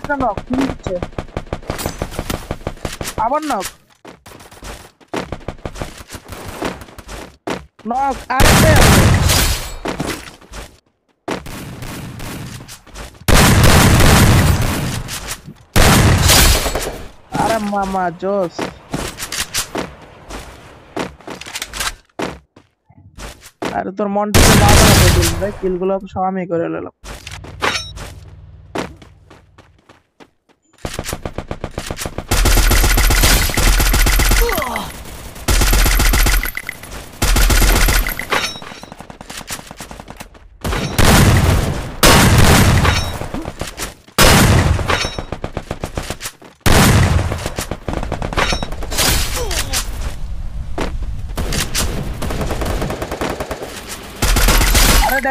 একটা নক আবার knock knock আর আরে মামা, জোস। আরে তোর মনটা কিলগুলো সব আমি করে নিলাম।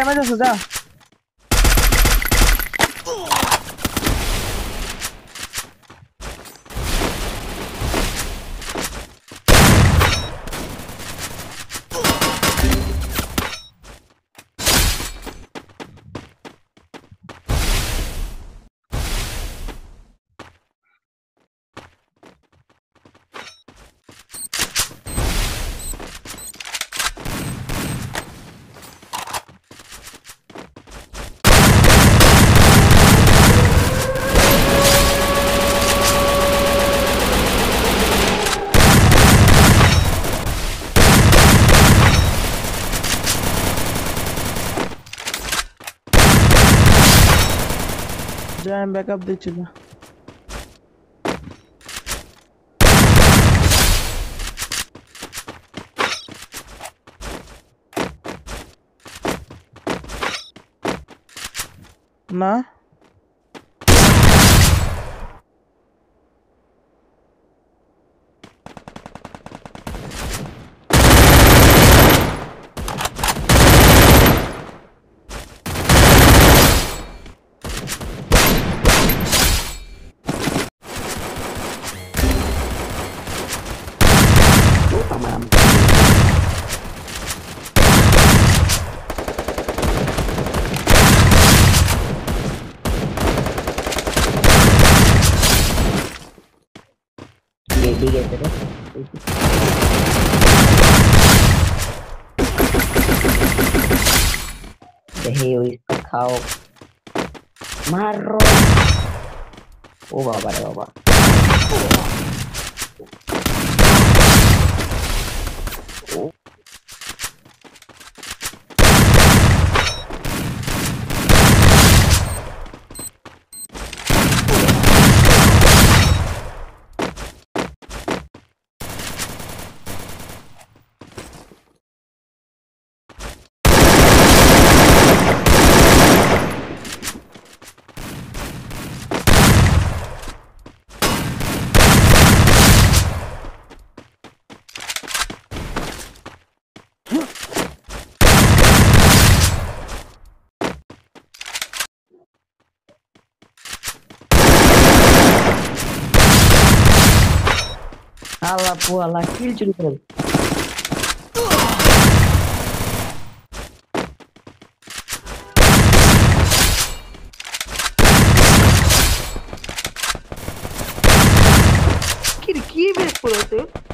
前面就是这 Damn, back up the chula. Nah. না না हैं। दही खाओ। मारो। ओ बाबा रे बाबा। Ala lá filho de children. Kill kill por aí